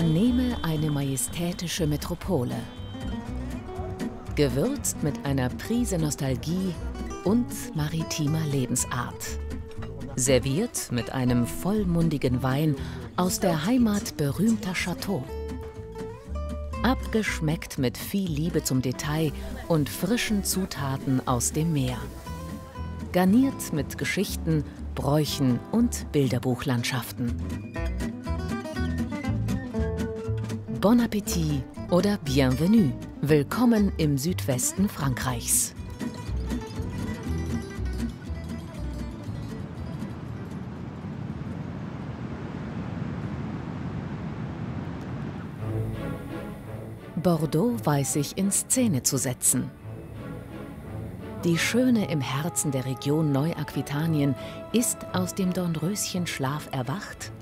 Man nehme eine majestätische Metropole, gewürzt mit einer Prise Nostalgie und maritimer Lebensart. Serviert mit einem vollmundigen Wein aus der Heimat berühmter Chateaux. Abgeschmeckt mit viel Liebe zum Detail und frischen Zutaten aus dem Meer. Garniert mit Geschichten, Bräuchen und Bilderbuchlandschaften. Bon Appetit oder Bienvenue. Willkommen im Südwesten Frankreichs. Bordeaux weiß sich in Szene zu setzen. Die Schöne im Herzen der Region Neuaquitanien ist aus dem Dornröschenschlaf erwacht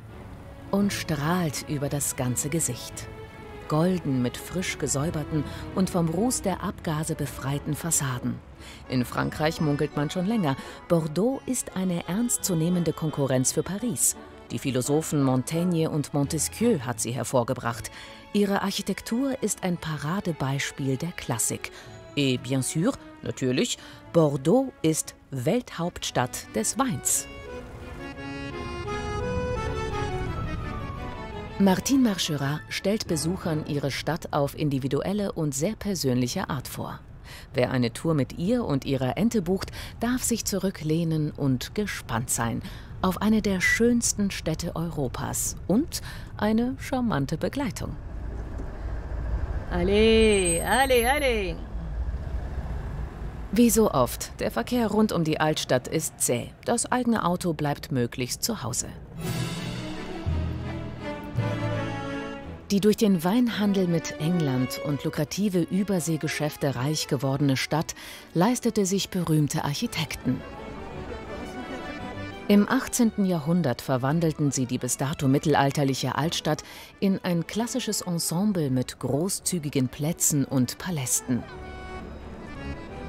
und strahlt über das ganze Gesicht. Golden mit frisch gesäuberten und vom Ruß der Abgase befreiten Fassaden. In Frankreich munkelt man schon länger, Bordeaux ist eine ernstzunehmende Konkurrenz für Paris. Die Philosophen Montaigne und Montesquieu hat sie hervorgebracht. Ihre Architektur ist ein Paradebeispiel der Klassik. Et bien sûr, natürlich, Bordeaux ist Welthauptstadt des Weins. Martine Marchera stellt Besuchern ihre Stadt auf individuelle und sehr persönliche Art vor. Wer eine Tour mit ihr und ihrer Ente bucht, darf sich zurücklehnen und gespannt sein auf eine der schönsten Städte Europas und eine charmante Begleitung. Allez, allez, allez! Wie so oft, der Verkehr rund um die Altstadt ist zäh. Das eigene Auto bleibt möglichst zu Hause. Die durch den Weinhandel mit England und lukrative Überseegeschäfte reich gewordene Stadt leistete sich berühmte Architekten. Im 18. Jahrhundert verwandelten sie die bis dato mittelalterliche Altstadt in ein klassisches Ensemble mit großzügigen Plätzen und Palästen.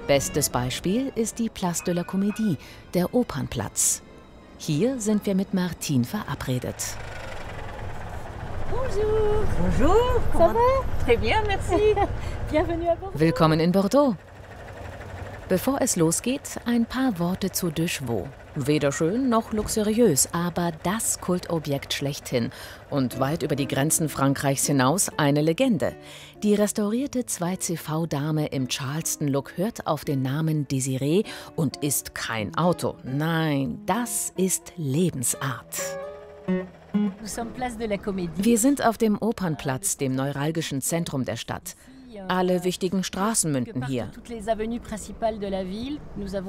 Bestes Beispiel ist die Place de la Comédie, der Opernplatz. Hier sind wir mit Martine verabredet. Bonjour. Bonjour. Ça va? Très bien, merci. Bienvenue à Bordeaux. Willkommen in Bordeaux. Bevor es losgeht, ein paar Worte zu De Chevaux. Weder schön noch luxuriös, aber das Kultobjekt schlechthin und weit über die Grenzen Frankreichs hinaus eine Legende. Die restaurierte 2CV-Dame im Charleston-Look hört auf den Namen Desiree und ist kein Auto. Nein, das ist Lebensart. Wir sind auf dem Opernplatz, dem neuralgischen Zentrum der Stadt. Alle wichtigen Straßen münden hier.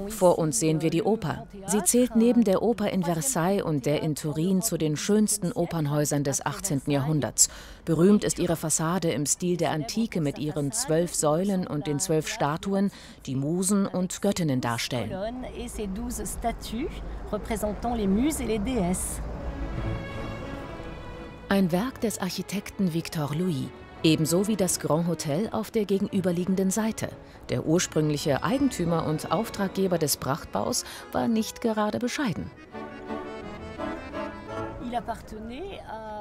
Vor uns sehen wir die Oper. Sie zählt neben der Oper in Versailles und der in Turin zu den schönsten Opernhäusern des 18. Jahrhunderts. Berühmt ist ihre Fassade im Stil der Antike mit ihren zwölf Säulen und den zwölf Statuen, die Musen und Göttinnen darstellen. Ein Werk des Architekten Victor Louis, ebenso wie das Grand Hotel auf der gegenüberliegenden Seite. Der ursprüngliche Eigentümer und Auftraggeber des Prachtbaus war nicht gerade bescheiden.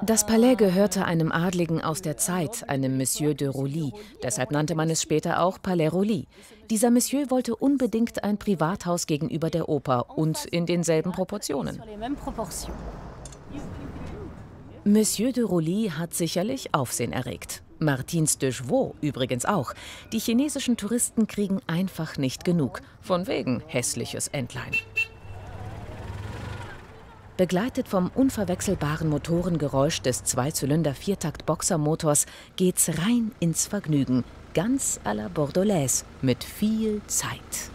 Das Palais gehörte einem Adligen aus der Zeit, einem Monsieur de Roli. Deshalb nannte man es später auch Palais Roli. Dieser Monsieur wollte unbedingt ein Privathaus gegenüber der Oper und in denselben Proportionen. Monsieur de Rouly hat sicherlich Aufsehen erregt. Martins de Chevaux übrigens auch. Die chinesischen Touristen kriegen einfach nicht genug. Von wegen hässliches Entlein. Begleitet vom unverwechselbaren Motorengeräusch des Zweizylinder-Viertakt-Boxermotors geht's rein ins Vergnügen. Ganz à la Bordelaise, mit viel Zeit.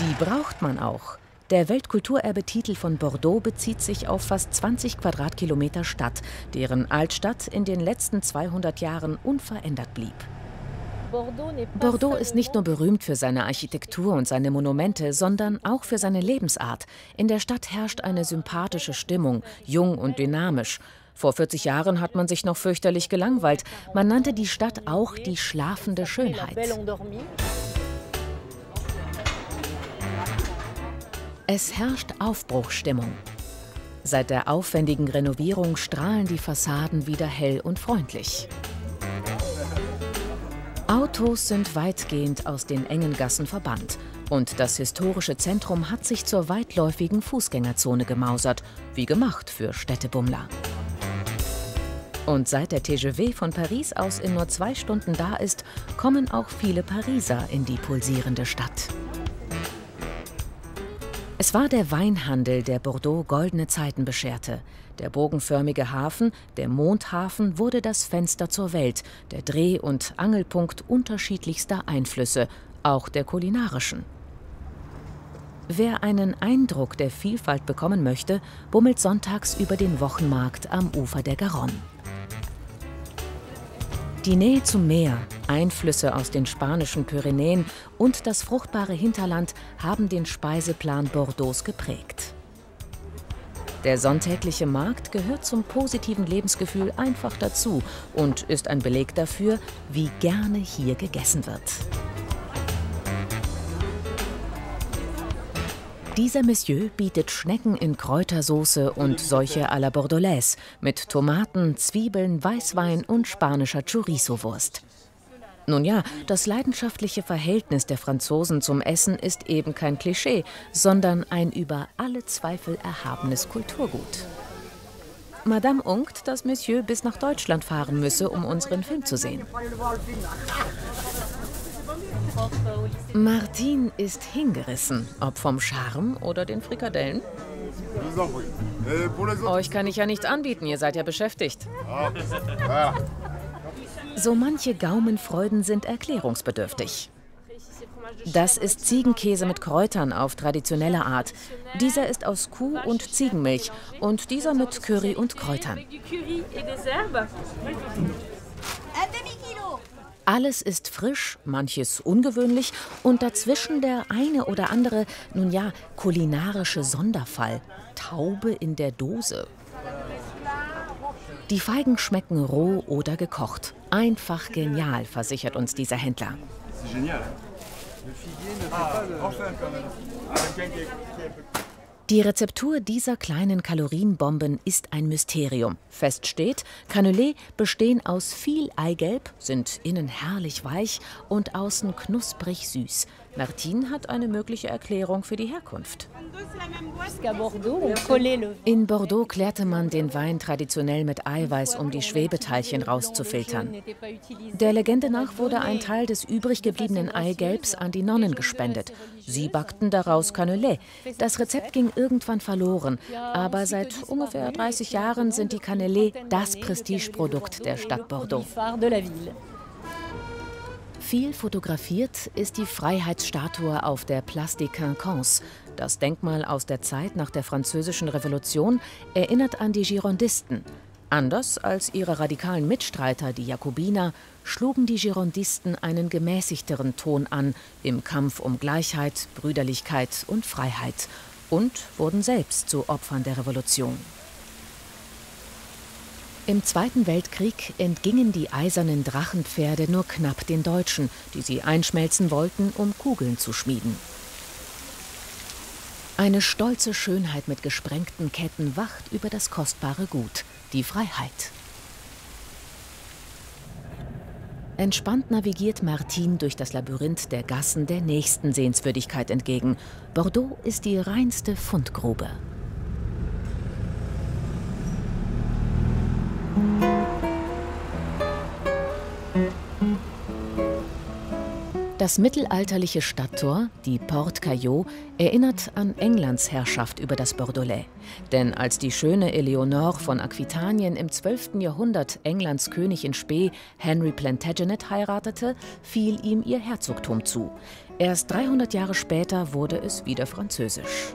Die braucht man auch. Der Weltkulturerbetitel von Bordeaux bezieht sich auf fast 20 Quadratkilometer Stadt, deren Altstadt in den letzten 200 Jahren unverändert blieb. Bordeaux ist nicht nur berühmt für seine Architektur und seine Monumente, sondern auch für seine Lebensart. In der Stadt herrscht eine sympathische Stimmung, jung und dynamisch. Vor 40 Jahren hat man sich noch fürchterlich gelangweilt. Man nannte die Stadt auch die schlafende Schönheit. Es herrscht Aufbruchstimmung. Seit der aufwendigen Renovierung strahlen die Fassaden wieder hell und freundlich. Autos sind weitgehend aus den engen Gassen verbannt und das historische Zentrum hat sich zur weitläufigen Fußgängerzone gemausert, wie gemacht für Städtebummler. Und seit der TGV von Paris aus in nur zwei Stunden da ist, kommen auch viele Pariser in die pulsierende Stadt. Es war der Weinhandel, der Bordeaux goldene Zeiten bescherte. Der bogenförmige Hafen, der Mondhafen, wurde das Fenster zur Welt, der Dreh- und Angelpunkt unterschiedlichster Einflüsse, auch der kulinarischen. Wer einen Eindruck der Vielfalt bekommen möchte, bummelt sonntags über den Wochenmarkt am Ufer der Garonne. Die Nähe zum Meer, Einflüsse aus den spanischen Pyrenäen und das fruchtbare Hinterland haben den Speiseplan Bordeaux geprägt. Der sonntägliche Markt gehört zum positiven Lebensgefühl einfach dazu und ist ein Beleg dafür, wie gerne hier gegessen wird. Dieser Monsieur bietet Schnecken in Kräutersoße und solche à la Bordelaise mit Tomaten, Zwiebeln, Weißwein und spanischer Chorizo-Wurst. Nun ja, das leidenschaftliche Verhältnis der Franzosen zum Essen ist eben kein Klischee, sondern ein über alle Zweifel erhabenes Kulturgut. Madame unkt, dass Monsieur bis nach Deutschland fahren müsse, um unseren Film zu sehen. Martin ist hingerissen, ob vom Charme oder den Frikadellen. Euch kann ich ja nichts anbieten, ihr seid ja beschäftigt. So manche Gaumenfreuden sind erklärungsbedürftig. Das ist Ziegenkäse mit Kräutern auf traditionelle Art. Dieser ist aus Kuh- und Ziegenmilch und dieser mit Curry und Kräutern. Alles ist frisch, manches ungewöhnlich und dazwischen der eine oder andere, nun ja, kulinarische Sonderfall. Taube in der Dose. Die Feigen schmecken roh oder gekocht. Einfach genial, versichert uns dieser Händler. Die Rezeptur dieser kleinen Kalorienbomben ist ein Mysterium. Fest steht, Canelés bestehen aus viel Eigelb, sind innen herrlich weich und außen knusprig süß. Martin hat eine mögliche Erklärung für die Herkunft. In Bordeaux klärte man den Wein traditionell mit Eiweiß, um die Schwebeteilchen rauszufiltern. Der Legende nach wurde ein Teil des übrig gebliebenen Eigelbs an die Nonnen gespendet. Sie backten daraus Canelé. Das Rezept ging irgendwann verloren, aber seit ungefähr 30 Jahren sind die Canelés das Prestigeprodukt der Stadt Bordeaux. Viel fotografiert ist die Freiheitsstatue auf der Place des Quinconces. Das Denkmal aus der Zeit nach der Französischen Revolution erinnert an die Girondisten. Anders als ihre radikalen Mitstreiter, die Jakobiner, schlugen die Girondisten einen gemäßigteren Ton an im Kampf um Gleichheit, Brüderlichkeit und Freiheit und wurden selbst zu Opfern der Revolution. Im Zweiten Weltkrieg entgingen die eisernen Drachenpferde nur knapp den Deutschen, die sie einschmelzen wollten, um Kugeln zu schmieden. Eine stolze Schönheit mit gesprengten Ketten wacht über das kostbare Gut, die Freiheit. Entspannt navigiert Martin durch das Labyrinth der Gassen der nächsten Sehenswürdigkeit entgegen. Bordeaux ist die reinste Fundgrube. Das mittelalterliche Stadttor, die Porte Caillot, erinnert an Englands Herrschaft über das Bordelais. Denn als die schöne Eleonore von Aquitanien im 12. Jahrhundert Englands König in Spee, Henry Plantagenet, heiratete, fiel ihm ihr Herzogtum zu. Erst 300 Jahre später wurde es wieder französisch.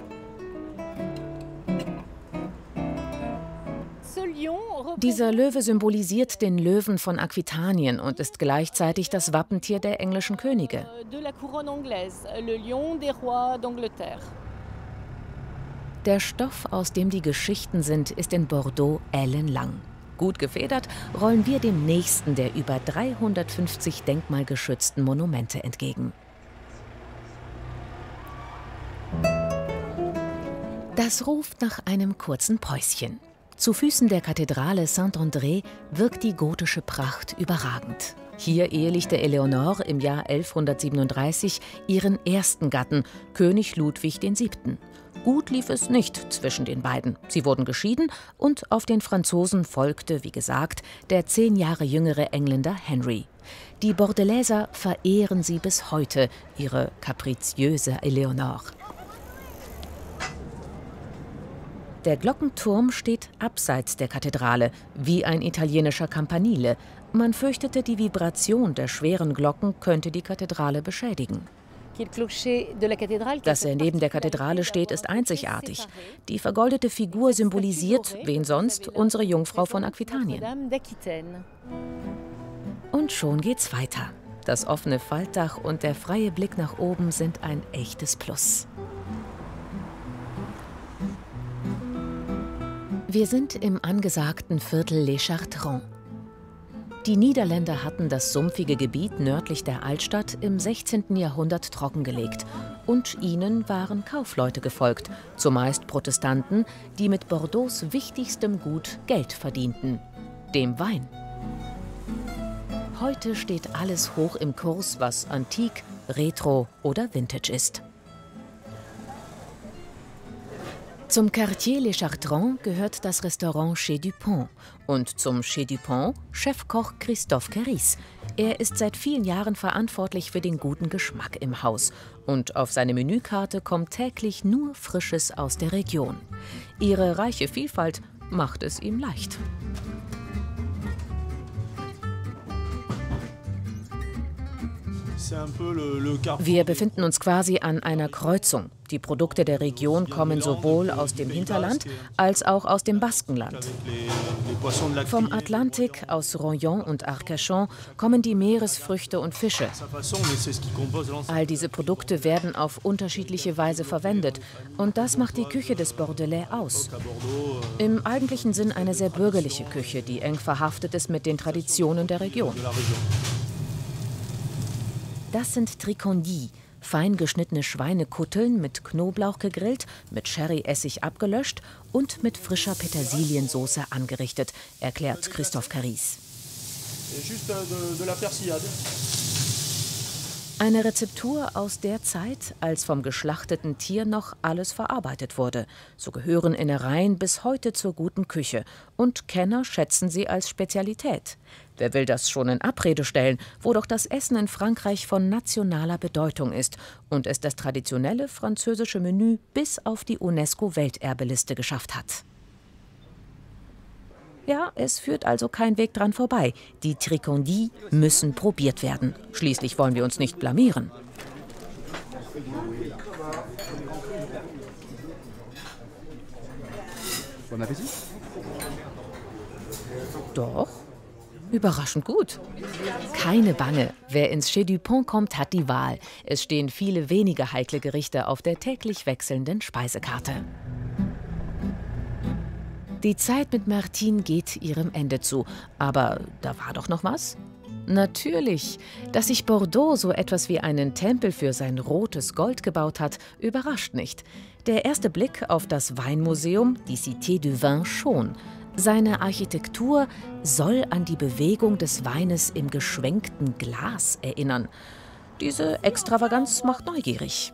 Dieser Löwe symbolisiert den Löwen von Aquitanien und ist gleichzeitig das Wappentier der englischen Könige. Der Stoff, aus dem die Geschichten sind, ist in Bordeaux ellenlang. Gut gefedert rollen wir dem nächsten der über 350 denkmalgeschützten Monumente entgegen. Das ruft nach einem kurzen Päuschen. Zu Füßen der Kathedrale Saint-André wirkt die gotische Pracht überragend. Hier ehelichte Eleonore im Jahr 1137 ihren ersten Gatten, König Ludwig VII. Gut lief es nicht zwischen den beiden. Sie wurden geschieden und auf den Franzosen folgte, wie gesagt, der zehn Jahre jüngere Engländer Henry. Die Bordeläser verehren sie bis heute, ihre kapriziöse Eleonore. Der Glockenturm steht abseits der Kathedrale, wie ein italienischer Campanile. Man fürchtete, die Vibration der schweren Glocken könnte die Kathedrale beschädigen. Dass er neben der Kathedrale steht, ist einzigartig. Die vergoldete Figur symbolisiert, wen sonst, unsere Jungfrau von Aquitanien. Und schon geht's weiter. Das offene Faltdach und der freie Blick nach oben sind ein echtes Plus. Wir sind im angesagten Viertel Les Chartrons. Die Niederländer hatten das sumpfige Gebiet nördlich der Altstadt im 16. Jahrhundert trockengelegt und ihnen waren Kaufleute gefolgt, zumeist Protestanten, die mit Bordeaux wichtigstem Gut Geld verdienten, dem Wein. Heute steht alles hoch im Kurs, was antik, retro oder vintage ist. Zum Quartier Les Chartrons gehört das Restaurant Chez Dupont und zum Chez Dupont Chefkoch Christophe Caris. Er ist seit vielen Jahren verantwortlich für den guten Geschmack im Haus und auf seine Menükarte kommt täglich nur Frisches aus der Region. Ihre reiche Vielfalt macht es ihm leicht. Wir befinden uns quasi an einer Kreuzung. Die Produkte der Region kommen sowohl aus dem Hinterland als auch aus dem Baskenland. Vom Atlantik, aus Royan und Arcachon, kommen die Meeresfrüchte und Fische. All diese Produkte werden auf unterschiedliche Weise verwendet. Und das macht die Küche des Bordelais aus. Im eigentlichen Sinn eine sehr bürgerliche Küche, die eng verhaftet ist mit den Traditionen der Region. Das sind Tricondis, fein geschnittene Schweinekutteln mit Knoblauch gegrillt, mit Sherry-Essig abgelöscht und mit frischer Petersiliensoße angerichtet, erklärt Christoph Caris. Eine Rezeptur aus der Zeit, als vom geschlachteten Tier noch alles verarbeitet wurde. So gehören Innereien bis heute zur guten Küche und Kenner schätzen sie als Spezialität. Wer will das schon in Abrede stellen, wo doch das Essen in Frankreich von nationaler Bedeutung ist und es das traditionelle französische Menü bis auf die UNESCO-Welterbeliste geschafft hat. Ja, es führt also kein Weg dran vorbei. Die Tricondis müssen probiert werden. Schließlich wollen wir uns nicht blamieren. Doch, überraschend gut. Keine Bange, wer ins Chez Dupont kommt, hat die Wahl. Es stehen viele wenige heikle Gerichte auf der täglich wechselnden Speisekarte. Die Zeit mit Martin geht ihrem Ende zu. Aber da war doch noch was? Natürlich. Dass sich Bordeaux so etwas wie einen Tempel für sein rotes Gold gebaut hat, überrascht nicht. Der erste Blick auf das Weinmuseum, die Cité du Vin, schon. Seine Architektur soll an die Bewegung des Weines im geschwenkten Glas erinnern. Diese Extravaganz macht neugierig.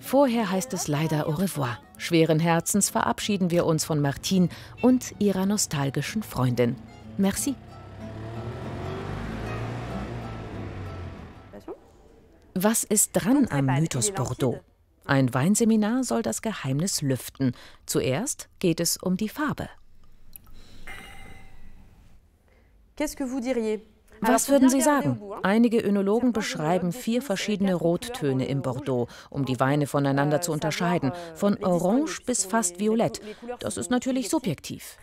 Vorher heißt es leider au revoir. Schweren Herzens verabschieden wir uns von Martine und ihrer nostalgischen Freundin. Merci. Was ist dran am Mythos Bordeaux? Ein Weinseminar soll das Geheimnis lüften. Zuerst geht es um die Farbe. Qu'est-ce que vous diriez was würden Sie sagen? Einige Önologen beschreiben vier verschiedene Rottöne im Bordeaux, um die Weine voneinander zu unterscheiden, von orange bis fast violett. Das ist natürlich subjektiv.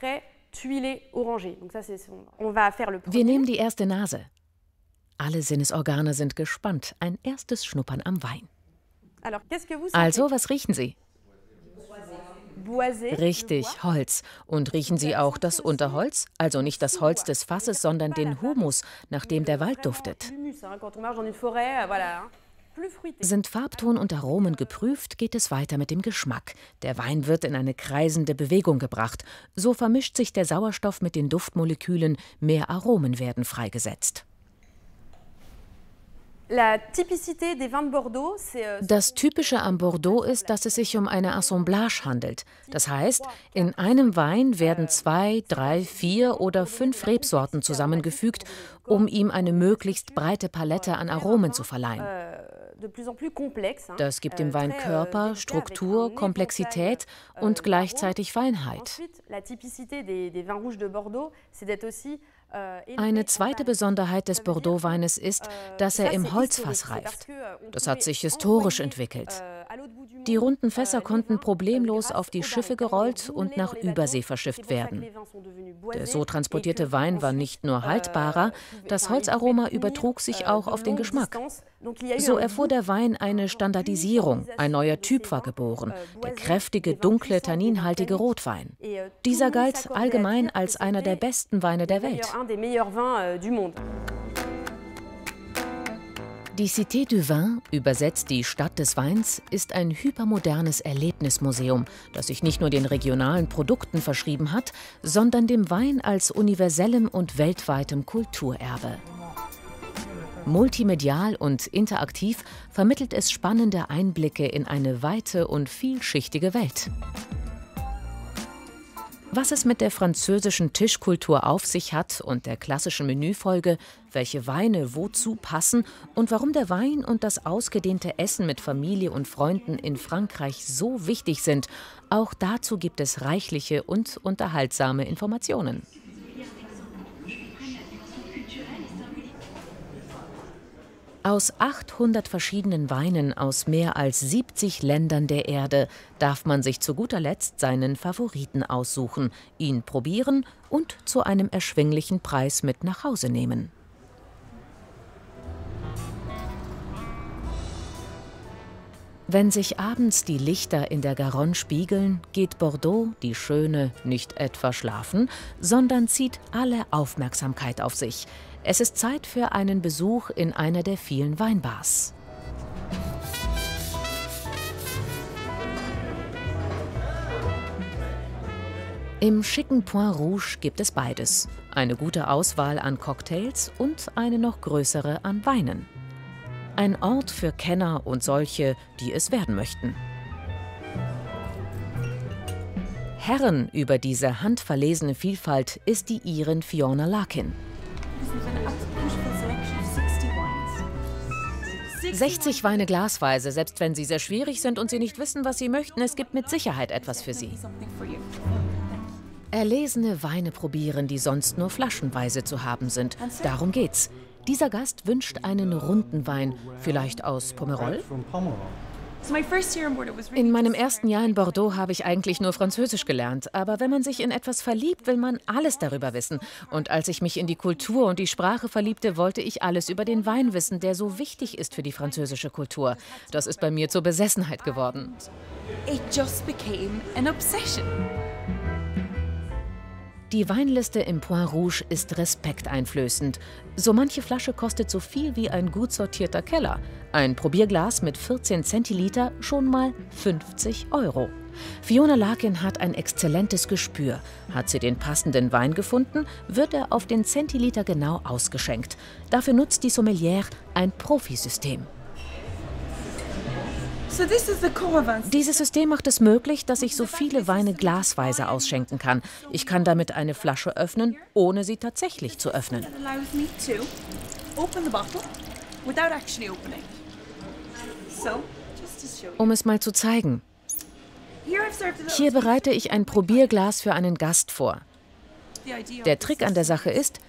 Wir nehmen die erste Nase. Alle Sinnesorgane sind gespannt. Ein erstes Schnuppern am Wein. Also, was riechen Sie? Richtig, Holz. Und riechen Sie auch das Unterholz? Also nicht das Holz des Fasses, sondern den Humus, nach dem der Wald duftet. Sind Farbton und Aromen geprüft, geht es weiter mit dem Geschmack. Der Wein wird in eine kreisende Bewegung gebracht. So vermischt sich der Sauerstoff mit den Duftmolekülen, mehr Aromen werden freigesetzt. Euh, das Typische am Bordeaux ist, dass es sich um eine Assemblage handelt. Das heißt, in einem Wein werden zwei, drei, vier oder fünf Rebsorten zusammengefügt, um ihm eine möglichst breite Palette an Aromen zu verleihen. Euh, das gibt dem euh, Wein Körper, Struktur, Komplexität und gleichzeitig Feinheit. Eine zweite Besonderheit des Bordeaux-Weines ist, dass er im Holzfass reift. Das hat sich historisch entwickelt. Die runden Fässer konnten problemlos auf die Schiffe gerollt und nach Übersee verschifft werden. Der so transportierte Wein war nicht nur haltbarer, das Holzaroma übertrug sich auch auf den Geschmack. So erfuhr der Wein eine Standardisierung, ein neuer Typ war geboren, der kräftige, dunkle, tanninhaltige Rotwein. Dieser galt allgemein als einer der besten Weine der Welt. Die Cité du Vin, übersetzt die Stadt des Weins, ist ein hypermodernes Erlebnismuseum, das sich nicht nur den regionalen Produkten verschrieben hat, sondern dem Wein als universellem und weltweitem Kulturerbe. Multimedial und interaktiv vermittelt es spannende Einblicke in eine weite und vielschichtige Welt. Was es mit der französischen Tischkultur auf sich hat und der klassischen Menüfolge, welche Weine wozu passen und warum der Wein und das ausgedehnte Essen mit Familie und Freunden in Frankreich so wichtig sind, auch dazu gibt es reichliche und unterhaltsame Informationen. Aus 800 verschiedenen Weinen aus mehr als 70 Ländern der Erde darf man sich zu guter Letzt seinen Favoriten aussuchen, ihn probieren und zu einem erschwinglichen Preis mit nach Hause nehmen. Wenn sich abends die Lichter in der Garonne spiegeln, geht Bordeaux, die Schöne, nicht etwa schlafen, sondern zieht alle Aufmerksamkeit auf sich. Es ist Zeit für einen Besuch in einer der vielen Weinbars. Im schicken Point Rouge gibt es beides. Eine gute Auswahl an Cocktails und eine noch größere an Weinen. Ein Ort für Kenner und solche, die es werden möchten. Herren über diese handverlesene Vielfalt ist die Iren Fiona Larkin. 60 Weine glasweise, selbst wenn sie sehr schwierig sind und sie nicht wissen, was sie möchten, es gibt mit Sicherheit etwas für sie. Erlesene Weine probieren, die sonst nur flaschenweise zu haben sind. Darum geht's. Dieser Gast wünscht einen runden Wein, vielleicht aus Pomerol? In meinem ersten Jahr in Bordeaux habe ich eigentlich nur Französisch gelernt. Aber wenn man sich in etwas verliebt, will man alles darüber wissen. Und als ich mich in die Kultur und die Sprache verliebte, wollte ich alles über den Wein wissen, der so wichtig ist für die französische Kultur. Das ist bei mir zur Besessenheit geworden. It just became an obsession. Die Weinliste im Point Rouge ist respekteinflößend. So manche Flasche kostet so viel wie ein gut sortierter Keller. Ein Probierglas mit 14 Zentiliter schon mal 50 Euro. Fiona Larkin hat ein exzellentes Gespür. Hat sie den passenden Wein gefunden, wird er auf den Zentiliter genau ausgeschenkt. Dafür nutzt die Sommelière ein Profisystem. Dieses System macht es möglich, dass ich so viele Weine glasweise ausschenken kann. Ich kann damit eine Flasche öffnen, ohne sie tatsächlich zu öffnen. Um es mal zu zeigen. Hier bereite ich ein Probierglas für einen Gast vor. Der Trick an der Sache ist,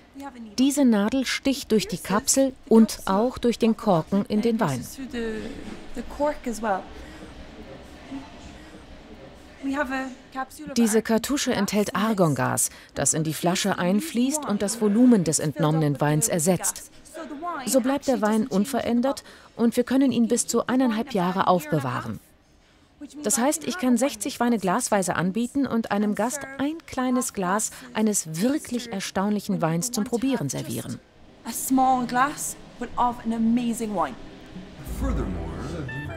diese Nadel sticht durch die Kapsel und auch durch den Korken in den Wein. Diese Kartusche enthält Argongas, das in die Flasche einfließt und das Volumen des entnommenen Weins ersetzt. So bleibt der Wein unverändert und wir können ihn bis zu eineinhalb Jahre aufbewahren. Das heißt, ich kann 60 Weine glasweise anbieten und einem Gast ein kleines Glas eines wirklich erstaunlichen Weins zum Probieren servieren.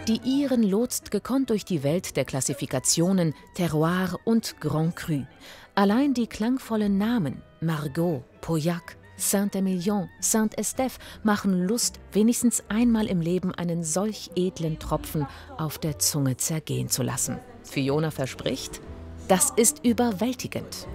Die Iren lotst gekonnt durch die Welt der Klassifikationen Terroir und Grand Cru. Allein die klangvollen Namen Margot, Pauillac, Saint-Emilion, Saint-Estèphe machen Lust, wenigstens einmal im Leben einen solch edlen Tropfen auf der Zunge zergehen zu lassen. Fiona verspricht, das ist überwältigend.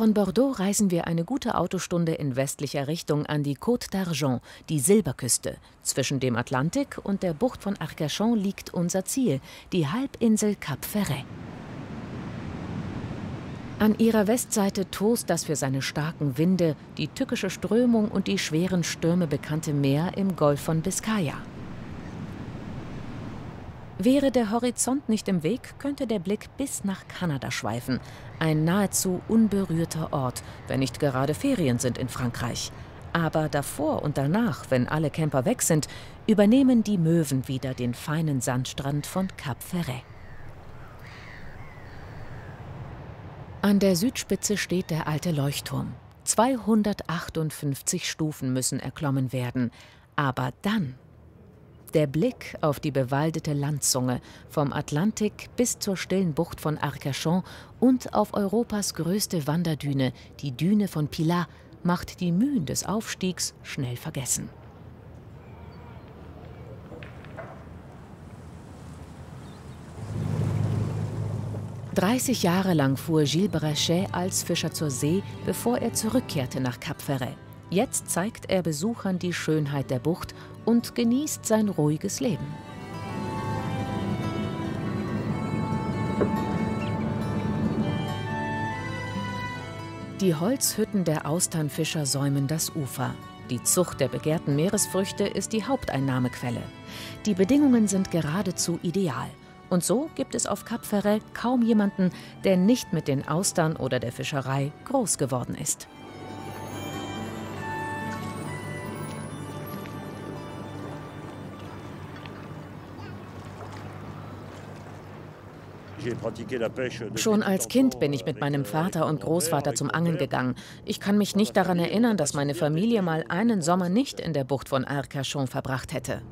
Von Bordeaux reisen wir eine gute Autostunde in westlicher Richtung an die Côte d'Argent, die Silberküste. Zwischen dem Atlantik und der Bucht von Arcachon liegt unser Ziel, die Halbinsel Cap Ferret. An ihrer Westseite tost das für seine starken Winde, die tückische Strömung und die schweren Stürme bekannte Meer im Golf von Biscaya. Wäre der Horizont nicht im Weg, könnte der Blick bis nach Kanada schweifen. Ein nahezu unberührter Ort, wenn nicht gerade Ferien sind in Frankreich. Aber davor und danach, wenn alle Camper weg sind, übernehmen die Möwen wieder den feinen Sandstrand von Cap Ferret. An der Südspitze steht der alte Leuchtturm. 258 Stufen müssen erklommen werden. Aber dann der Blick auf die bewaldete Landzunge vom Atlantik bis zur stillen Bucht von Arcachon und auf Europas größte Wanderdüne, die Düne von Pilat, macht die Mühen des Aufstiegs schnell vergessen. 30 Jahre lang fuhr Gilles Brachet als Fischer zur See, bevor er zurückkehrte nach Cap Ferret. Jetzt zeigt er Besuchern die Schönheit der Bucht und genießt sein ruhiges Leben. Die Holzhütten der Austernfischer säumen das Ufer. Die Zucht der begehrten Meeresfrüchte ist die Haupteinnahmequelle. Die Bedingungen sind geradezu ideal. Und so gibt es auf Cap Ferret kaum jemanden, der nicht mit den Austern oder der Fischerei groß geworden ist. Schon als Kind bin ich mit meinem Vater und Großvater zum Angeln gegangen. Ich kann mich nicht daran erinnern, dass meine Familie mal einen Sommer nicht in der Bucht von Arcachon verbracht hätte.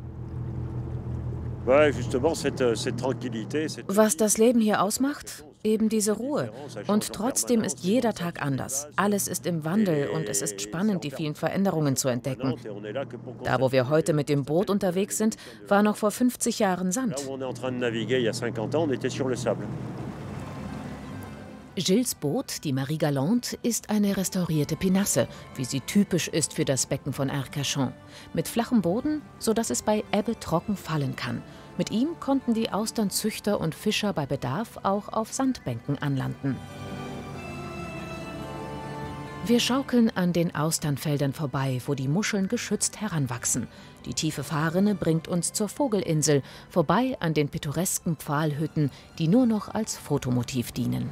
Was das Leben hier ausmacht? Eben diese Ruhe. Und trotzdem ist jeder Tag anders. Alles ist im Wandel und es ist spannend, die vielen Veränderungen zu entdecken. Da, wo wir heute mit dem Boot unterwegs sind, war noch vor 50 Jahren Sand. Gilles Boot, die Marie Galante, ist eine restaurierte Pinasse, wie sie typisch ist für das Becken von Arcachon. Mit flachem Boden, sodass es bei Ebbe trocken fallen kann. Mit ihm konnten die Austernzüchter und Fischer bei Bedarf auch auf Sandbänken anlanden. Wir schaukeln an den Austernfeldern vorbei, wo die Muscheln geschützt heranwachsen. Die tiefe Fahrrinne bringt uns zur Vogelinsel, vorbei an den pittoresken Pfahlhütten, die nur noch als Fotomotiv dienen.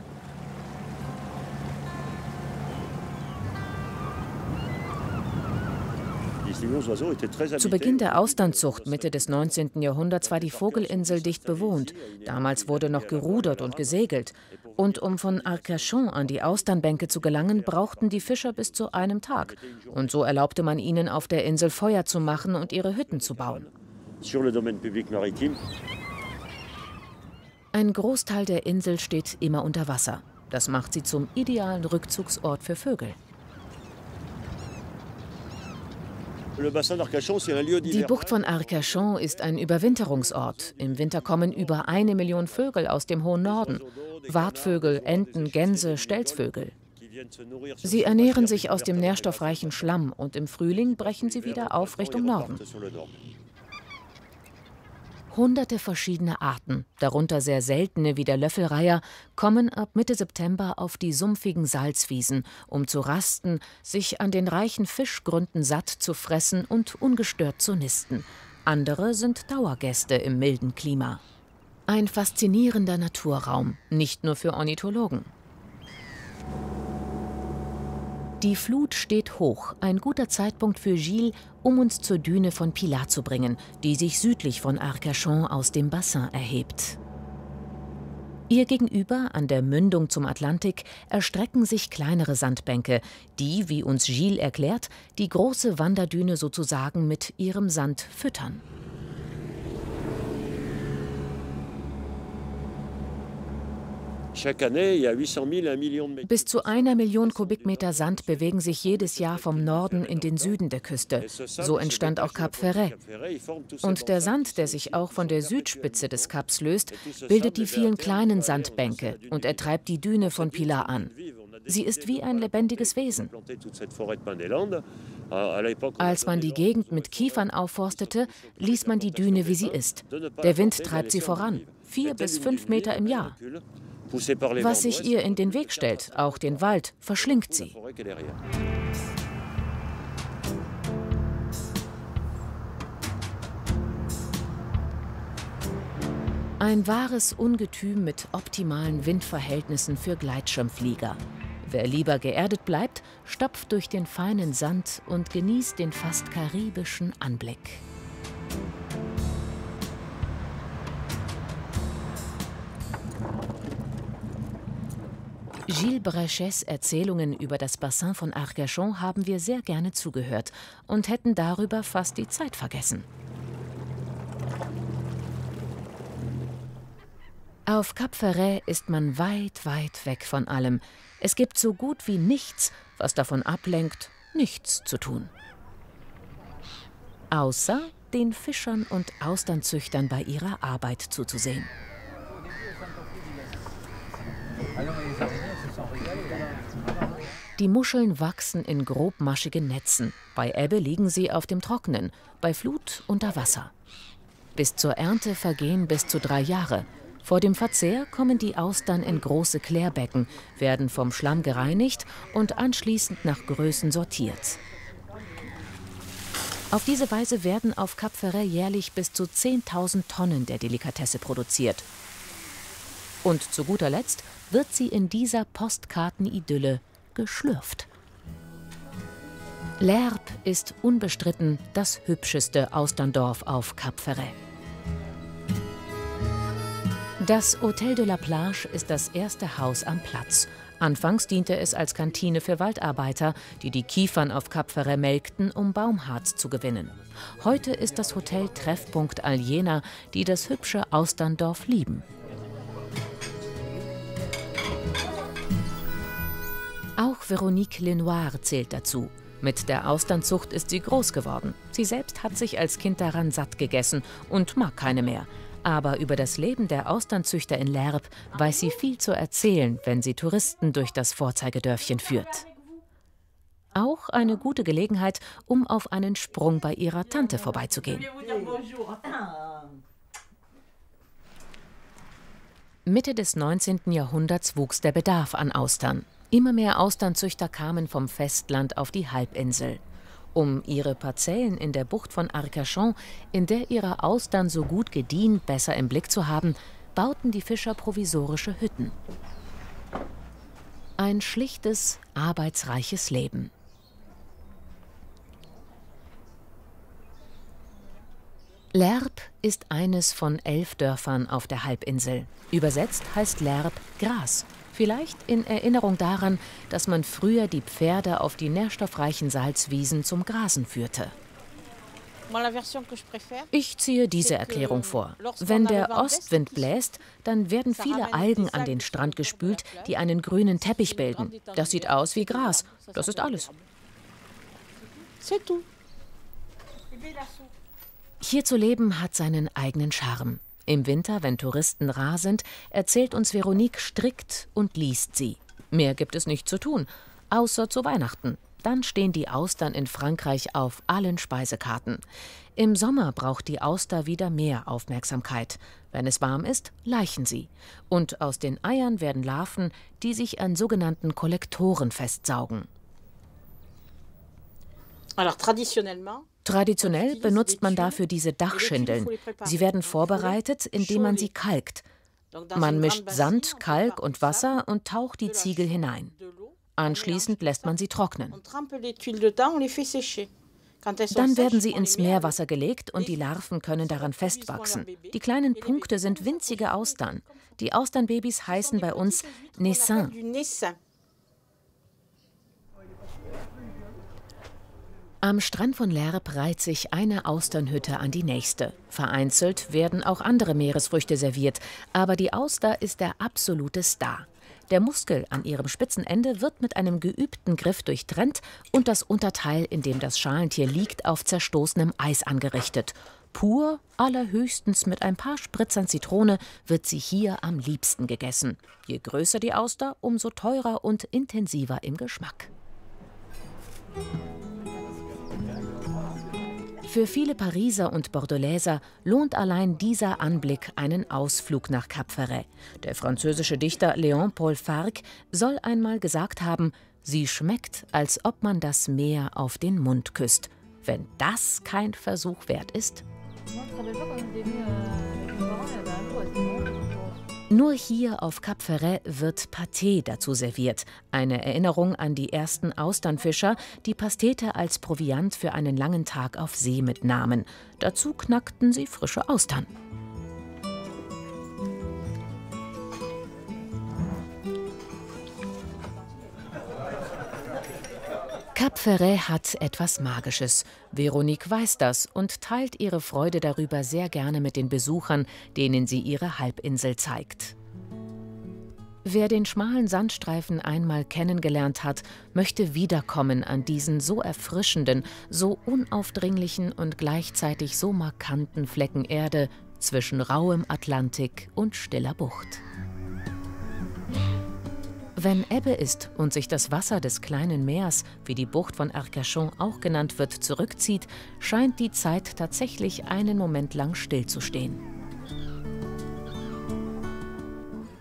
Zu Beginn der Austernzucht Mitte des 19. Jahrhunderts war die Vogelinsel dicht bewohnt. Damals wurde noch gerudert und gesegelt. Und um von Arcachon an die Austernbänke zu gelangen, brauchten die Fischer bis zu einem Tag. Und so erlaubte man ihnen, auf der Insel Feuer zu machen und ihre Hütten zu bauen. Ein Großteil der Insel steht immer unter Wasser. Das macht sie zum idealen Rückzugsort für Vögel. Die Bucht von Arcachon ist ein Überwinterungsort. Im Winter kommen über eine Million Vögel aus dem hohen Norden. Wartvögel, Enten, Gänse, Stelzvögel. Sie ernähren sich aus dem nährstoffreichen Schlamm und im Frühling brechen sie wieder auf Richtung Norden. Hunderte verschiedene Arten, darunter sehr seltene wie der Löffelreiher, kommen ab Mitte September auf die sumpfigen Salzwiesen, um zu rasten, sich an den reichen Fischgründen satt zu fressen und ungestört zu nisten. Andere sind Dauergäste im milden Klima. Ein faszinierender Naturraum, nicht nur für Ornithologen. Die Flut steht hoch, ein guter Zeitpunkt für Gilles, um uns zur Düne von Pilat zu bringen, die sich südlich von Arcachon aus dem Bassin erhebt. Ihr gegenüber an der Mündung zum Atlantik erstrecken sich kleinere Sandbänke, die, wie uns Gilles erklärt, die große Wanderdüne sozusagen mit ihrem Sand füttern. Bis zu einer Million Kubikmeter Sand bewegen sich jedes Jahr vom Norden in den Süden der Küste. So entstand auch Cap Ferret. Und der Sand, der sich auch von der Südspitze des Kaps löst, bildet die vielen kleinen Sandbänke und er treibt die Düne von Pilar an. Sie ist wie ein lebendiges Wesen. Als man die Gegend mit Kiefern aufforstete, ließ man die Düne, wie sie ist. Der Wind treibt sie voran, vier bis fünf Meter im Jahr. Was sich ihr in den Weg stellt, auch den Wald, verschlingt sie. Ein wahres Ungetüm mit optimalen Windverhältnissen für Gleitschirmflieger. Wer lieber geerdet bleibt, stapft durch den feinen Sand und genießt den fast karibischen Anblick. Gilles Brechets Erzählungen über das Bassin von Arcachon haben wir sehr gerne zugehört und hätten darüber fast die Zeit vergessen. Auf Cap Ferret ist man weit, weit weg von allem. Es gibt so gut wie nichts, was davon ablenkt, nichts zu tun. Außer den Fischern und Austernzüchtern bei ihrer Arbeit zuzusehen. Die Muscheln wachsen in grobmaschigen Netzen. Bei Ebbe liegen sie auf dem Trocknen, bei Flut unter Wasser. Bis zur Ernte vergehen bis zu drei Jahre. Vor dem Verzehr kommen die Austern in große Klärbecken, werden vom Schlamm gereinigt und anschließend nach Größen sortiert. Auf diese Weise werden auf Cap jährlich bis zu 10.000 Tonnen der Delikatesse produziert. Und zu guter Letzt wird sie in dieser Postkartenidylle geschlürft. Lerb ist unbestritten das hübscheste Austerndorf auf Cap Ferret. Das Hotel de la Plage ist das erste Haus am Platz. Anfangs diente es als Kantine für Waldarbeiter, die die Kiefern auf Cap Ferret melkten, um Baumharz zu gewinnen. Heute ist das Hotel Treffpunkt all jener, die das hübsche Austerndorf lieben. Auch Veronique Lenoir zählt dazu. Mit der Austernzucht ist sie groß geworden. Sie selbst hat sich als Kind daran satt gegessen und mag keine mehr. Aber über das Leben der Austernzüchter in Lerb weiß sie viel zu erzählen, wenn sie Touristen durch das Vorzeigedörfchen führt. Auch eine gute Gelegenheit, um auf einen Sprung bei ihrer Tante vorbeizugehen. Mitte des 19. Jahrhunderts wuchs der Bedarf an Austern. Immer mehr Austernzüchter kamen vom Festland auf die Halbinsel. Um ihre Parzellen in der Bucht von Arcachon, in der ihre Austern so gut gediehen, besser im Blick zu haben, bauten die Fischer provisorische Hütten. Ein schlichtes, arbeitsreiches Leben. Lerb ist eines von elf Dörfern auf der Halbinsel. Übersetzt heißt Lerb Gras Vielleicht in Erinnerung daran, dass man früher die Pferde auf die nährstoffreichen Salzwiesen zum Grasen führte. Ich ziehe diese Erklärung vor. Wenn der Ostwind bläst, dann werden viele Algen an den Strand gespült, die einen grünen Teppich bilden. Das sieht aus wie Gras. Das ist alles. Hier zu leben hat seinen eigenen Charme. Im Winter, wenn Touristen rar sind, erzählt uns Veronique strikt und liest sie. Mehr gibt es nicht zu tun, außer zu Weihnachten. Dann stehen die Austern in Frankreich auf allen Speisekarten. Im Sommer braucht die Auster wieder mehr Aufmerksamkeit. Wenn es warm ist, laichen sie. Und aus den Eiern werden Larven, die sich an sogenannten Kollektoren festsaugen. Alors, traditionnellement, Traditionell benutzt man dafür diese Dachschindeln. Sie werden vorbereitet, indem man sie kalkt. Man mischt Sand, Kalk und Wasser und taucht die Ziegel hinein. Anschließend lässt man sie trocknen. Dann werden sie ins Meerwasser gelegt und die Larven können daran festwachsen. Die kleinen Punkte sind winzige Austern. Die Austernbabys heißen bei uns Nessin. Am Strand von Lerb reiht sich eine Austernhütte an die nächste. Vereinzelt werden auch andere Meeresfrüchte serviert, aber die Auster ist der absolute Star. Der Muskel an ihrem spitzen Ende wird mit einem geübten Griff durchtrennt und das Unterteil, in dem das Schalentier liegt, auf zerstoßenem Eis angerichtet. Pur, allerhöchstens mit ein paar Spritzern Zitrone, wird sie hier am liebsten gegessen. Je größer die Auster, umso teurer und intensiver im Geschmack. Für viele Pariser und Bordelaiser lohnt allein dieser Anblick einen Ausflug nach Cap Ferret. Der französische Dichter Léon Paul Farc soll einmal gesagt haben, sie schmeckt, als ob man das Meer auf den Mund küsst. Wenn das kein Versuch wert ist. Nur hier auf Cap Ferret wird Pâté dazu serviert, eine Erinnerung an die ersten Austernfischer, die Pastete als Proviant für einen langen Tag auf See mitnahmen. Dazu knackten sie frische Austern. Cap Ferret hat etwas Magisches. Veronique weiß das und teilt ihre Freude darüber sehr gerne mit den Besuchern, denen sie ihre Halbinsel zeigt. Wer den schmalen Sandstreifen einmal kennengelernt hat, möchte wiederkommen an diesen so erfrischenden, so unaufdringlichen und gleichzeitig so markanten Flecken Erde zwischen rauem Atlantik und stiller Bucht. Wenn Ebbe ist und sich das Wasser des kleinen Meers, wie die Bucht von Arcachon auch genannt wird, zurückzieht, scheint die Zeit tatsächlich einen Moment lang stillzustehen.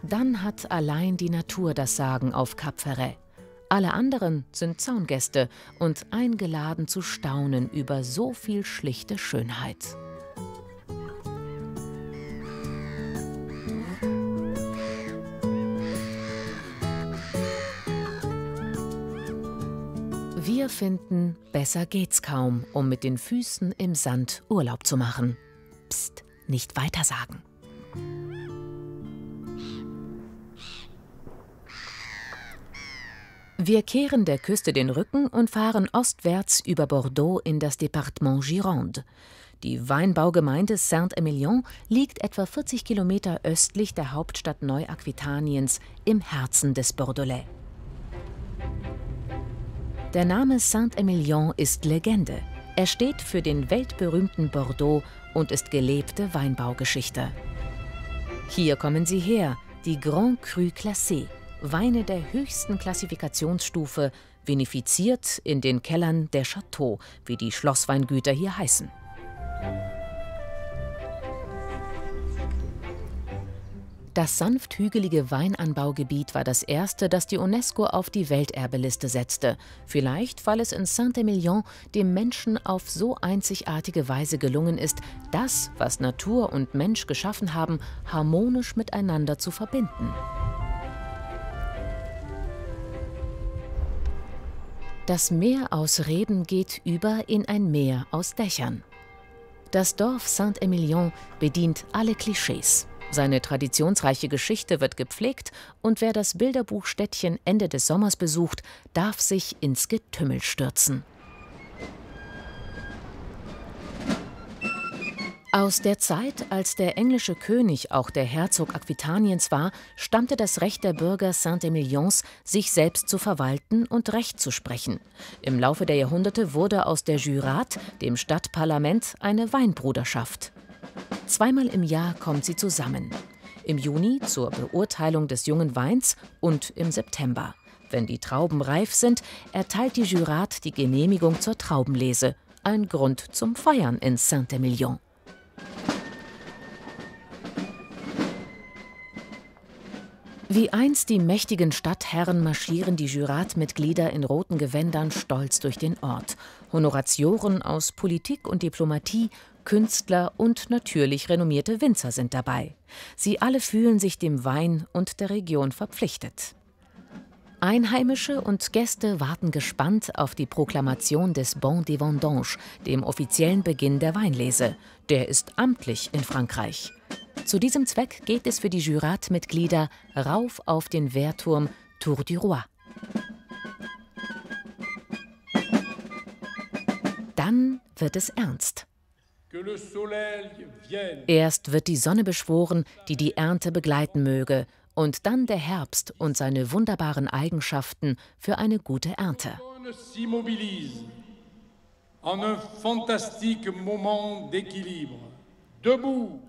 Dann hat allein die Natur das Sagen auf Cap Ferret. Alle anderen sind Zaungäste und eingeladen zu staunen über so viel schlichte Schönheit. Wir finden, besser geht's kaum, um mit den Füßen im Sand Urlaub zu machen. Psst, nicht weitersagen. Wir kehren der Küste den Rücken und fahren ostwärts über Bordeaux in das Departement Gironde. Die Weinbaugemeinde Saint-Emilion liegt etwa 40 Kilometer östlich der Hauptstadt Neuaquitaniens im Herzen des Bordelais. Der Name Saint-Emilion ist Legende. Er steht für den weltberühmten Bordeaux und ist gelebte Weinbaugeschichte. Hier kommen sie her, die Grand Cru Classé, Weine der höchsten Klassifikationsstufe, vinifiziert in den Kellern der Chateau, wie die Schlossweingüter hier heißen. Das sanft hügelige Weinanbaugebiet war das erste, das die UNESCO auf die Welterbeliste setzte. Vielleicht, weil es in Saint-Emilion dem Menschen auf so einzigartige Weise gelungen ist, das, was Natur und Mensch geschaffen haben, harmonisch miteinander zu verbinden. Das Meer aus Reben geht über in ein Meer aus Dächern. Das Dorf Saint-Emilion bedient alle Klischees. Seine traditionsreiche Geschichte wird gepflegt und wer das Bilderbuchstädtchen Ende des Sommers besucht, darf sich ins Getümmel stürzen. Aus der Zeit, als der englische König auch der Herzog Aquitaniens war, stammte das Recht der Bürger Saint-Emilions, sich selbst zu verwalten und Recht zu sprechen. Im Laufe der Jahrhunderte wurde aus der Jurat, dem Stadtparlament, eine Weinbruderschaft. Zweimal im Jahr kommt sie zusammen. Im Juni zur Beurteilung des jungen Weins und im September. Wenn die Trauben reif sind, erteilt die Jurat die Genehmigung zur Traubenlese. Ein Grund zum Feiern in Saint-Emilion. Wie einst die mächtigen Stadtherren marschieren die Juratmitglieder in roten Gewändern stolz durch den Ort. Honoratioren aus Politik und Diplomatie Künstler und natürlich renommierte Winzer sind dabei. Sie alle fühlen sich dem Wein und der Region verpflichtet. Einheimische und Gäste warten gespannt auf die Proklamation des Bon des Vendanges, dem offiziellen Beginn der Weinlese. Der ist amtlich in Frankreich. Zu diesem Zweck geht es für die Juratmitglieder rauf auf den Wehrturm Tour du Roi. Dann wird es ernst. Erst wird die Sonne beschworen, die die Ernte begleiten möge, und dann der Herbst und seine wunderbaren Eigenschaften für eine gute Ernte.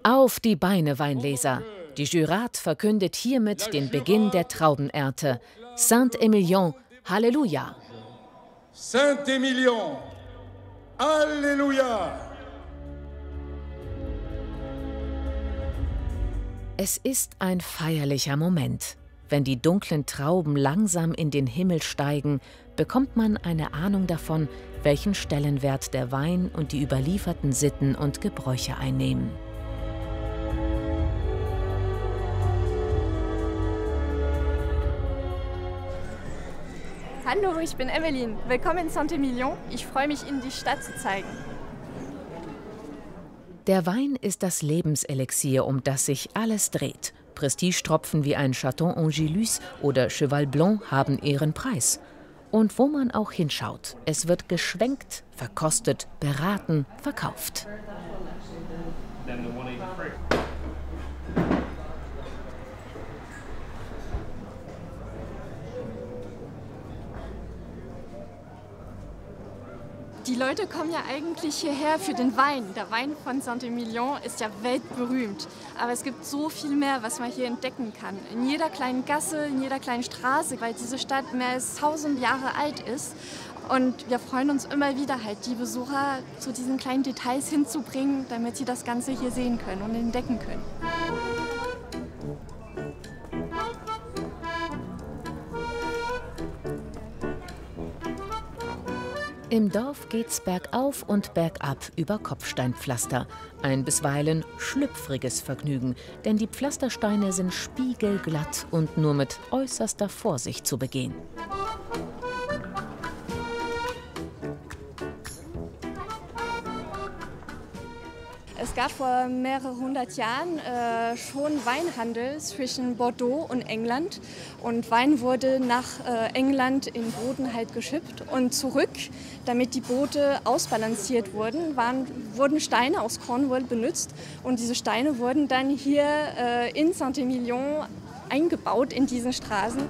Auf die Beine, Weinleser! Die Jurat verkündet hiermit den Beginn der Traubenernte. Saint-Emilion, Halleluja! Saint-Emilion, Halleluja! Es ist ein feierlicher Moment. Wenn die dunklen Trauben langsam in den Himmel steigen, bekommt man eine Ahnung davon, welchen Stellenwert der Wein und die überlieferten Sitten und Gebräuche einnehmen. Hallo, ich bin Emeline. Willkommen in Saint-Emilion. Ich freue mich, Ihnen die Stadt zu zeigen. Der Wein ist das Lebenselixier, um das sich alles dreht. Prestigetropfen wie ein Chateau Angelus oder Cheval Blanc haben ihren Preis. Und wo man auch hinschaut, es wird geschwenkt, verkostet, beraten, verkauft. Die Leute kommen ja eigentlich hierher für den Wein. Der Wein von Saint-Emilion ist ja weltberühmt. Aber es gibt so viel mehr, was man hier entdecken kann. In jeder kleinen Gasse, in jeder kleinen Straße, weil diese Stadt mehr als 1000 Jahre alt ist. Und wir freuen uns immer wieder, halt die Besucher zu diesen kleinen Details hinzubringen, damit sie das Ganze hier sehen können und entdecken können. Im Dorf geht's bergauf und bergab über Kopfsteinpflaster. Ein bisweilen schlüpfriges Vergnügen, denn die Pflastersteine sind spiegelglatt und nur mit äußerster Vorsicht zu begehen. Gab vor mehreren hundert Jahren äh, schon Weinhandel zwischen Bordeaux und England. Und Wein wurde nach äh, England in Booten halt geschippt und zurück, damit die Boote ausbalanciert wurden, waren, wurden Steine aus Cornwall benutzt. Und diese Steine wurden dann hier äh, in Saint-Emilion eingebaut in diesen Straßen.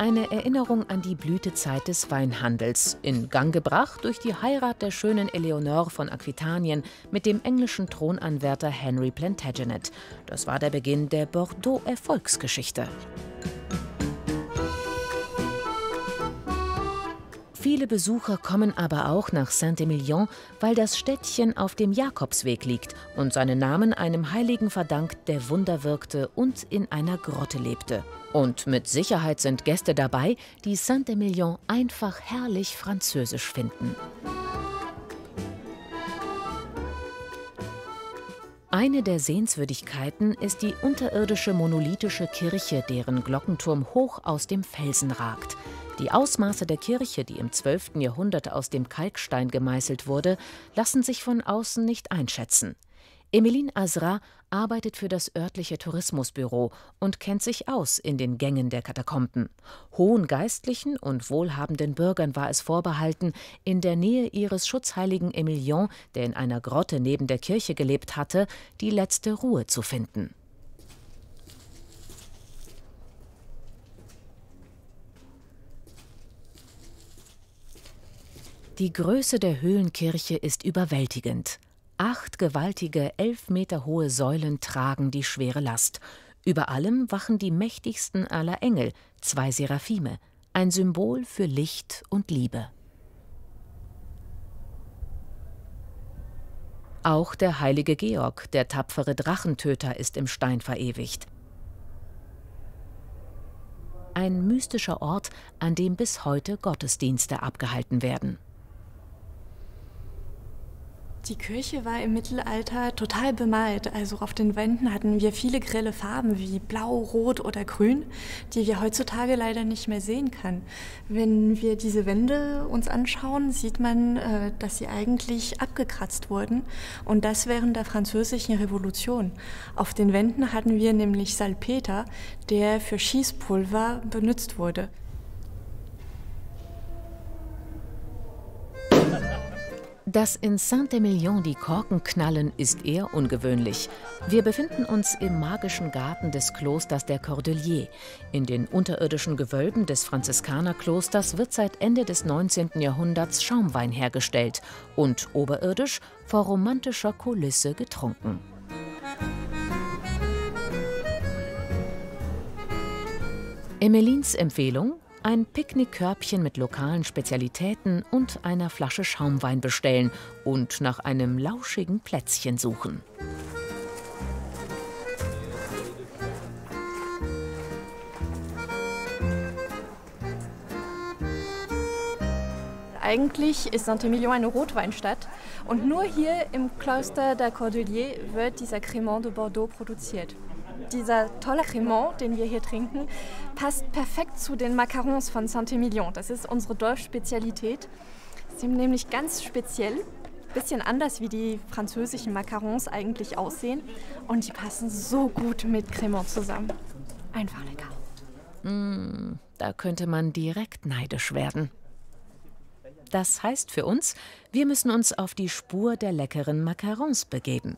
Eine Erinnerung an die Blütezeit des Weinhandels, in Gang gebracht durch die Heirat der schönen Eleonore von Aquitanien mit dem englischen Thronanwärter Henry Plantagenet. Das war der Beginn der Bordeaux-Erfolgsgeschichte. Viele Besucher kommen aber auch nach Saint-Emilion, weil das Städtchen auf dem Jakobsweg liegt und seinen Namen einem Heiligen verdankt, der Wunder wirkte und in einer Grotte lebte. Und mit Sicherheit sind Gäste dabei, die Saint-Emilion einfach herrlich französisch finden. Eine der Sehenswürdigkeiten ist die unterirdische monolithische Kirche, deren Glockenturm hoch aus dem Felsen ragt. Die Ausmaße der Kirche, die im 12. Jahrhundert aus dem Kalkstein gemeißelt wurde, lassen sich von außen nicht einschätzen. Emeline Azra arbeitet für das örtliche Tourismusbüro und kennt sich aus in den Gängen der Katakomben. Hohen Geistlichen und wohlhabenden Bürgern war es vorbehalten, in der Nähe ihres Schutzheiligen Emilion, der in einer Grotte neben der Kirche gelebt hatte, die letzte Ruhe zu finden. Die Größe der Höhlenkirche ist überwältigend. Acht gewaltige, elf Meter hohe Säulen tragen die schwere Last. Über allem wachen die mächtigsten aller Engel, zwei Seraphime, ein Symbol für Licht und Liebe. Auch der heilige Georg, der tapfere Drachentöter, ist im Stein verewigt. Ein mystischer Ort, an dem bis heute Gottesdienste abgehalten werden. Die Kirche war im Mittelalter total bemalt. Also auf den Wänden hatten wir viele grelle Farben wie blau, rot oder grün, die wir heutzutage leider nicht mehr sehen können. Wenn wir diese Wände uns anschauen, sieht man, äh, dass sie eigentlich abgekratzt wurden und das während der französischen Revolution. Auf den Wänden hatten wir nämlich Salpeter, der für Schießpulver benutzt wurde. Dass in Saint-Emilion die Korken knallen, ist eher ungewöhnlich. Wir befinden uns im magischen Garten des Klosters der Cordeliers. In den unterirdischen Gewölben des Franziskanerklosters wird seit Ende des 19. Jahrhunderts Schaumwein hergestellt und oberirdisch vor romantischer Kulisse getrunken. Emmelins Empfehlung ein Picknickkörbchen mit lokalen Spezialitäten und einer Flasche Schaumwein bestellen und nach einem lauschigen Plätzchen suchen. Eigentlich ist Saint-Emilion eine Rotweinstadt und nur hier im Kloster der Cordeliers wird dieser Cremant de Bordeaux produziert. Dieser tolle Cremant, den wir hier trinken, passt perfekt zu den Macarons von Saint-Emilion. Das ist unsere Dorfspezialität. Sie sind nämlich ganz speziell, bisschen anders wie die französischen Macarons eigentlich aussehen. Und die passen so gut mit Cremant zusammen. Einfach lecker. Mm, da könnte man direkt neidisch werden. Das heißt für uns, wir müssen uns auf die Spur der leckeren Macarons begeben.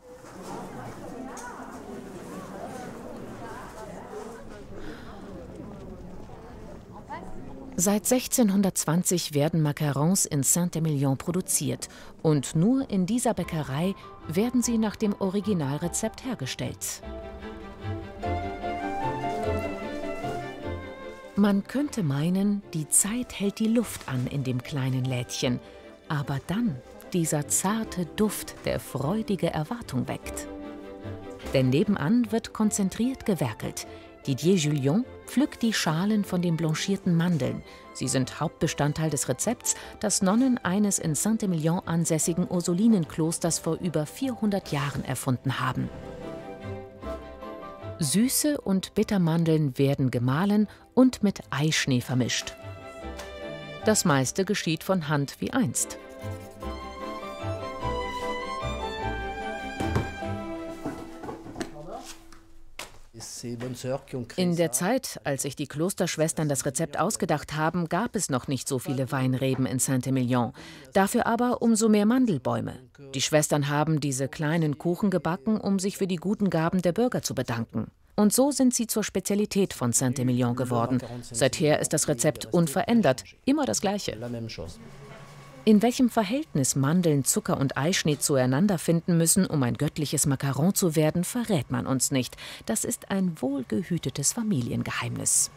Seit 1620 werden Macarons in Saint-Emilion produziert und nur in dieser Bäckerei werden sie nach dem Originalrezept hergestellt. Man könnte meinen, die Zeit hält die Luft an in dem kleinen Lädchen, aber dann dieser zarte Duft, der freudige Erwartung weckt. Denn nebenan wird konzentriert gewerkelt. Didier Julien pflückt die Schalen von den blanchierten Mandeln. Sie sind Hauptbestandteil des Rezepts, das Nonnen eines in Saint-Emilion ansässigen Ursulinenklosters vor über 400 Jahren erfunden haben. Süße und Bittermandeln werden gemahlen und mit Eischnee vermischt. Das meiste geschieht von Hand wie einst. In der Zeit, als sich die Klosterschwestern das Rezept ausgedacht haben, gab es noch nicht so viele Weinreben in Saint-Emilion. Dafür aber umso mehr Mandelbäume. Die Schwestern haben diese kleinen Kuchen gebacken, um sich für die guten Gaben der Bürger zu bedanken. Und so sind sie zur Spezialität von Saint-Emilion geworden. Seither ist das Rezept unverändert, immer das gleiche. In welchem Verhältnis Mandeln, Zucker und Eischnee zueinander finden müssen, um ein göttliches Macaron zu werden, verrät man uns nicht. Das ist ein wohlgehütetes Familiengeheimnis.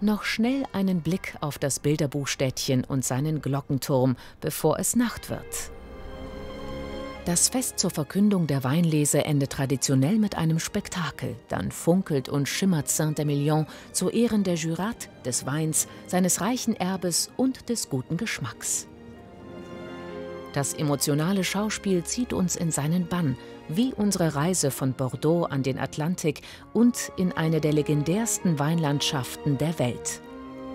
Noch schnell einen Blick auf das Bilderbuchstädtchen und seinen Glockenturm, bevor es Nacht wird. Das Fest zur Verkündung der Weinlese endet traditionell mit einem Spektakel. Dann funkelt und schimmert Saint-Emilion zu Ehren der Jurat, des Weins, seines reichen Erbes und des guten Geschmacks. Das emotionale Schauspiel zieht uns in seinen Bann, wie unsere Reise von Bordeaux an den Atlantik und in eine der legendärsten Weinlandschaften der Welt.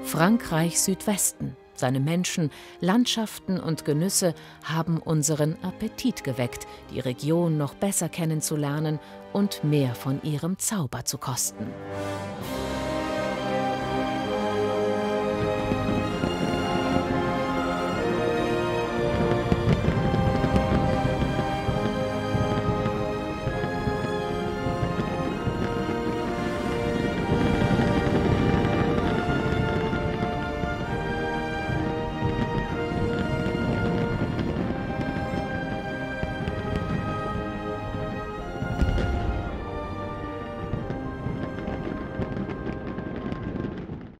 Frankreich Südwesten, seine Menschen, Landschaften und Genüsse haben unseren Appetit geweckt, die Region noch besser kennenzulernen und mehr von ihrem Zauber zu kosten.